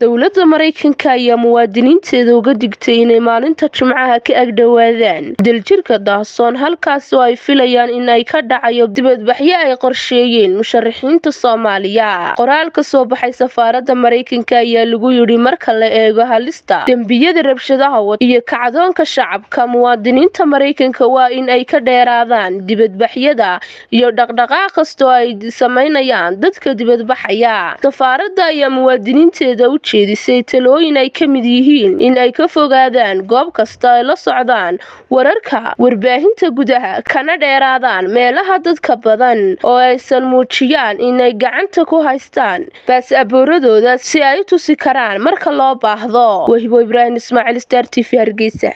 dowladda maraykanka ayaa muwaadiniinteeda uga digtay inay maalinta jimcaha ka agdhowaadaan daljirka daahsoon halkaas oo ay filayaan in ay ka dhacayo dibadbaxyo ay qorsheeyeen musharaxiinta soomaaliya qoraal ka soo baxay safaaradda maraykanka ayaa lagu yidhi marka la eego halista dembiyada rabshadaha wad iyo kacdoonka shacabka muwaadiniinta maraykanka waa in ay ka dheeraadaan dibadbaxyada iyo dhaqdhaqaaq kastoo ay samaynayaan dadka dibadbaxaya safaaradda ayaa muwaadiniinteeda jeedisay talooyin ay ka mid yihiin in ay ka fogaadaan goob kasta ay la socdaan wararka warbaahinta gudaha kana dheeraadaan meelaha dadka badan oo aysan muujiyaan inay gacanta ku haystaan baas-abooradooda si ay u tusi karaan marka loo baahdo. Wahibo ibraahim ismaaciil star t v hargeysa